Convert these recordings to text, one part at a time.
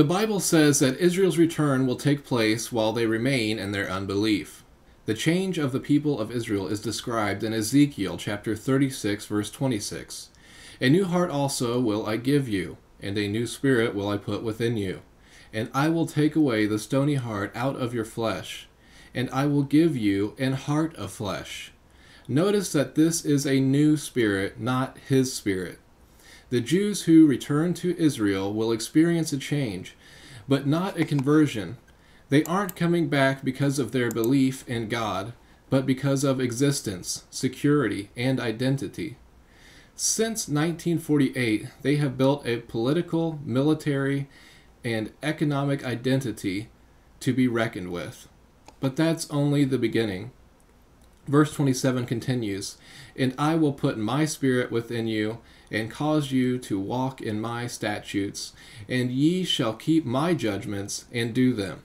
The Bible says that Israel's return will take place while they remain in their unbelief. The change of the people of Israel is described in Ezekiel chapter 36 verse 26. A new heart also will I give you, and a new spirit will I put within you. And I will take away the stony heart out of your flesh, and I will give you an heart of flesh. Notice that this is a new spirit, not his spirit. The Jews who return to Israel will experience a change, but not a conversion. They aren't coming back because of their belief in God, but because of existence, security, and identity. Since 1948, they have built a political, military, and economic identity to be reckoned with. But that's only the beginning. Verse 27 continues And I will put my spirit within you, and cause you to walk in my statutes, and ye shall keep my judgments and do them.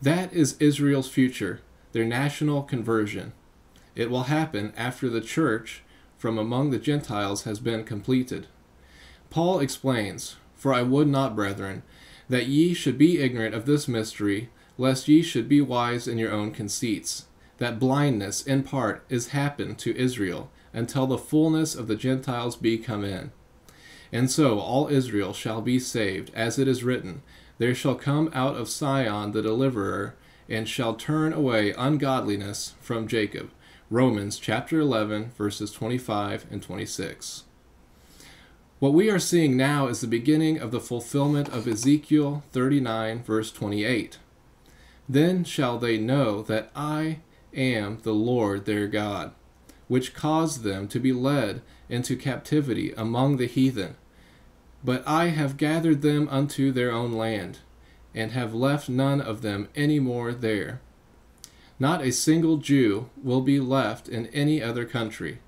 That is Israel's future, their national conversion. It will happen after the church from among the Gentiles has been completed. Paul explains, For I would not, brethren, that ye should be ignorant of this mystery, lest ye should be wise in your own conceits, that blindness in part is happened to Israel, until the fullness of the Gentiles be come in. And so all Israel shall be saved, as it is written, There shall come out of Sion the deliverer, and shall turn away ungodliness from Jacob. Romans chapter 11, verses 25 and 26. What we are seeing now is the beginning of the fulfillment of Ezekiel 39, verse 28. Then shall they know that I am the Lord their God which caused them to be led into captivity among the heathen. But I have gathered them unto their own land, and have left none of them any more there. Not a single Jew will be left in any other country.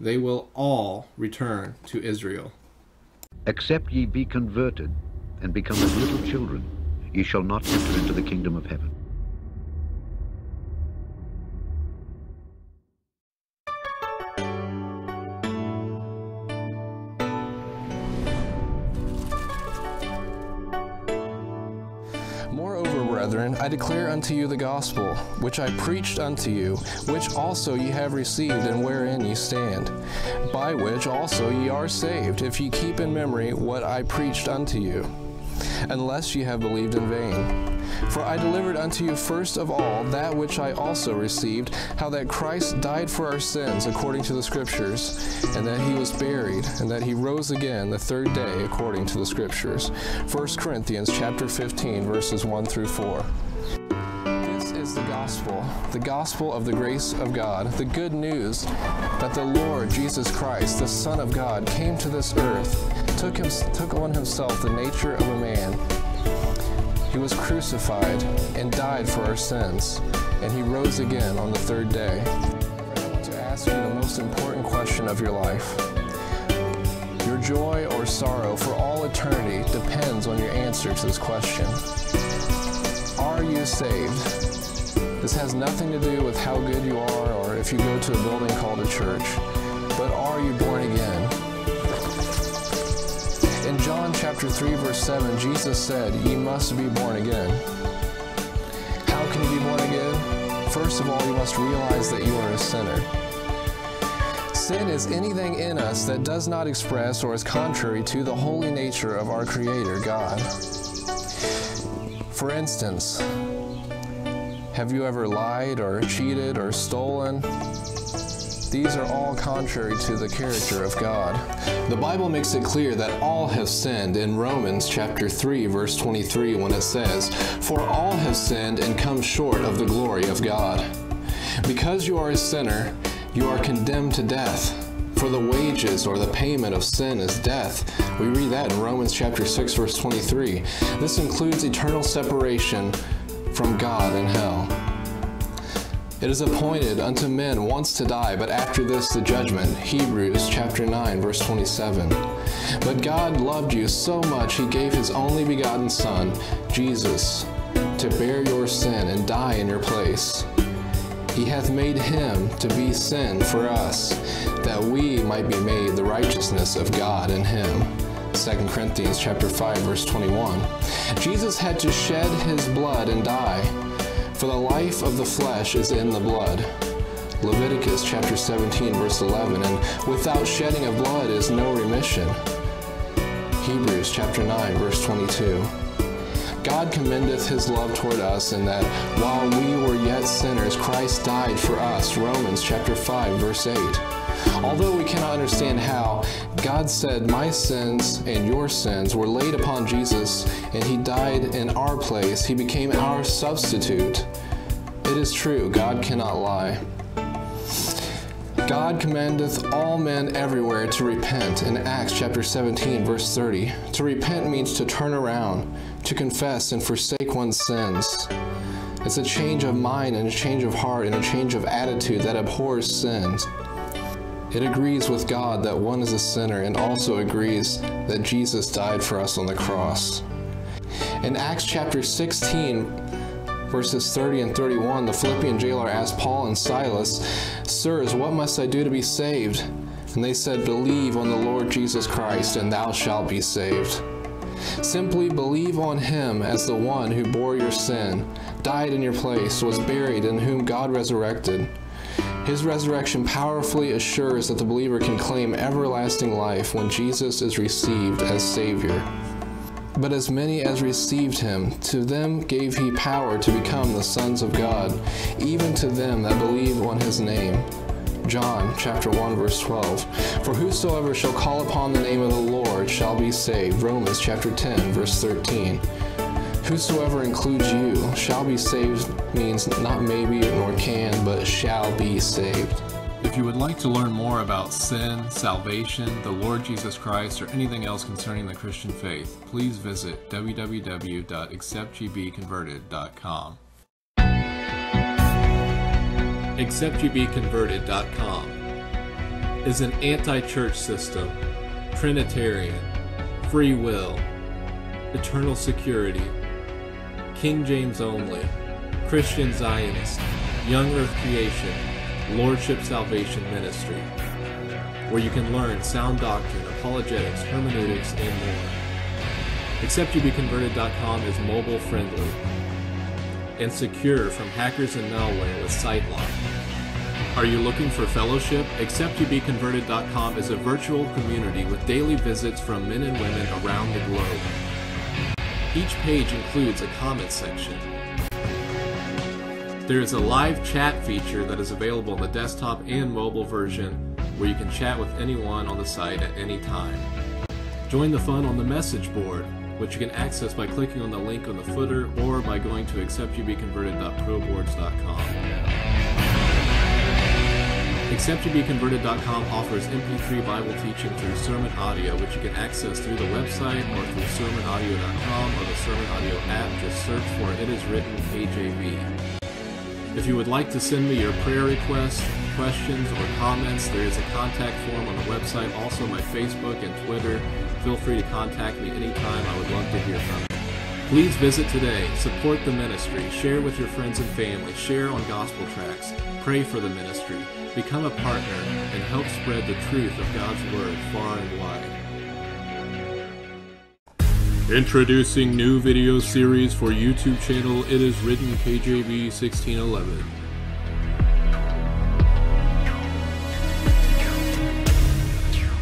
They will all return to Israel. Except ye be converted and become as little children, ye shall not enter into the kingdom of heaven. Brethren, I declare unto you the gospel, which I preached unto you, which also ye have received, and wherein ye stand, by which also ye are saved, if ye keep in memory what I preached unto you, unless ye have believed in vain. For I delivered unto you first of all that which I also received, how that Christ died for our sins according to the Scriptures, and that he was buried, and that he rose again the third day according to the Scriptures. 1 Corinthians chapter 15, verses 1 through 4 This is the gospel, the gospel of the grace of God, the good news that the Lord Jesus Christ, the Son of God, came to this earth, took, him, took on himself the nature of a man he was crucified and died for our sins, and he rose again on the third day. I want to ask you the most important question of your life. Your joy or sorrow for all eternity depends on your answer to this question. Are you saved? This has nothing to do with how good you are or if you go to a building called a church, but are you born again? Chapter 3 verse 7, Jesus said, "Ye must be born again." How can you be born again? First of all, you must realize that you are a sinner. Sin is anything in us that does not express or is contrary to the holy nature of our Creator, God. For instance, have you ever lied or cheated or stolen? These are all contrary to the character of God. The Bible makes it clear that all have sinned in Romans chapter 3 verse 23 when it says, "For all have sinned and come short of the glory of God." Because you are a sinner, you are condemned to death. For the wages or the payment of sin is death. We read that in Romans chapter 6 verse 23. This includes eternal separation from God in hell. It is appointed unto men once to die, but after this the judgment. Hebrews chapter 9, verse 27. But God loved you so much, he gave his only begotten Son, Jesus, to bear your sin and die in your place. He hath made him to be sin for us, that we might be made the righteousness of God in him. 2 Corinthians chapter 5 verse 21. Jesus had to shed his blood and die, for the life of the flesh is in the blood. Leviticus chapter 17 verse 11 and without shedding of blood is no remission. Hebrews chapter 9 verse 22. God commendeth his love toward us in that while we were yet sinners, Christ died for us. Romans chapter 5, verse 8. Although we cannot understand how, God said, My sins and your sins were laid upon Jesus, and he died in our place. He became our substitute. It is true, God cannot lie. God commandeth all men everywhere to repent in Acts chapter 17 verse 30. To repent means to turn around, to confess and forsake one's sins. It's a change of mind and a change of heart and a change of attitude that abhors sins. It agrees with God that one is a sinner and also agrees that Jesus died for us on the cross. In Acts chapter 16, verses 30 and 31, the Philippian jailer asked Paul and Silas, Sirs, what must I do to be saved? And they said, Believe on the Lord Jesus Christ, and thou shalt be saved. Simply believe on him as the one who bore your sin, died in your place, was buried, and whom God resurrected. His resurrection powerfully assures that the believer can claim everlasting life when Jesus is received as Savior. But as many as received him, to them gave he power to become the sons of God, even to them that believe on his name. John chapter 1 verse 12. For whosoever shall call upon the name of the Lord shall be saved. Romans chapter 10 verse 13. Whosoever includes you shall be saved means not maybe nor can, but shall be saved. If you would like to learn more about sin, salvation, the Lord Jesus Christ, or anything else concerning the Christian faith, please visit www.acceptgbconverted.com. AcceptUBeConverted.com is an anti church system, Trinitarian, free will, eternal security, King James only, Christian Zionist, young earth creation, Lordship Salvation Ministry, where you can learn sound doctrine, apologetics, hermeneutics, and more. AcceptUBeConverted.com is mobile friendly and secure from hackers and malware with Sightline. Are you looking for fellowship? AcceptUBeConverted.com is a virtual community with daily visits from men and women around the globe. Each page includes a comment section there is a live chat feature that is available on the desktop and mobile version where you can chat with anyone on the site at any time. Join the fun on the message board, which you can access by clicking on the link on the footer or by going to acceptubeconverted.proboards.com. AcceptUBeConverted.com offers MP3 Bible teaching through sermon audio, which you can access through the website or through sermonaudio.com or the Sermon Audio app. Just search for It Is Written KJV. If you would like to send me your prayer requests, questions, or comments, there is a contact form on the website, also my Facebook and Twitter. Feel free to contact me anytime. I would love to hear from you. Please visit today, support the ministry, share with your friends and family, share on gospel tracks, pray for the ministry, become a partner, and help spread the truth of God's Word far and wide. Introducing new video series for YouTube channel It Is Written KJV 1611.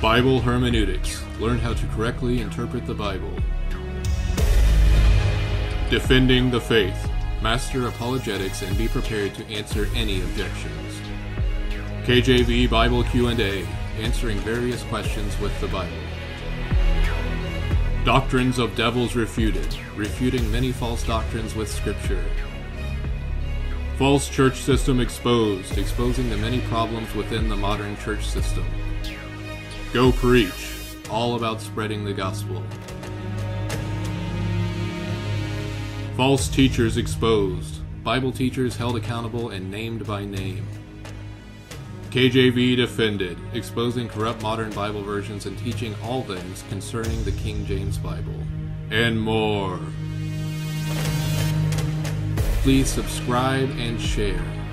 Bible Hermeneutics. Learn how to correctly interpret the Bible. Defending the Faith. Master apologetics and be prepared to answer any objections. KJV Bible Q&A. Answering various questions with the Bible. Doctrines of Devils Refuted, refuting many false doctrines with Scripture. False Church System Exposed, exposing the many problems within the modern church system. Go Preach, all about spreading the gospel. False Teachers Exposed, Bible teachers held accountable and named by name. KJV Defended, exposing corrupt modern Bible versions and teaching all things concerning the King James Bible. And more. Please subscribe and share.